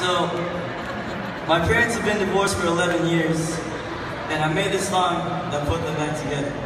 So, my parents have been divorced for 11 years, and I made this song that put them back together.